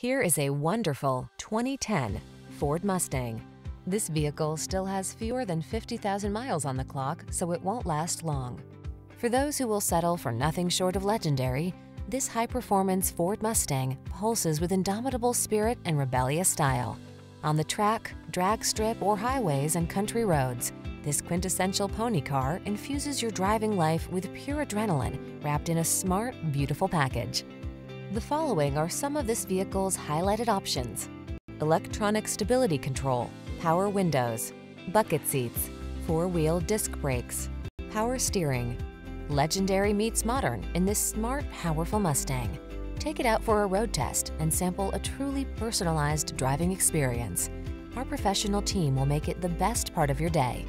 Here is a wonderful 2010 Ford Mustang. This vehicle still has fewer than 50,000 miles on the clock, so it won't last long. For those who will settle for nothing short of legendary, this high-performance Ford Mustang pulses with indomitable spirit and rebellious style. On the track, drag strip, or highways and country roads, this quintessential pony car infuses your driving life with pure adrenaline wrapped in a smart, beautiful package. The following are some of this vehicle's highlighted options. Electronic stability control, power windows, bucket seats, four-wheel disc brakes, power steering. Legendary meets modern in this smart, powerful Mustang. Take it out for a road test and sample a truly personalized driving experience. Our professional team will make it the best part of your day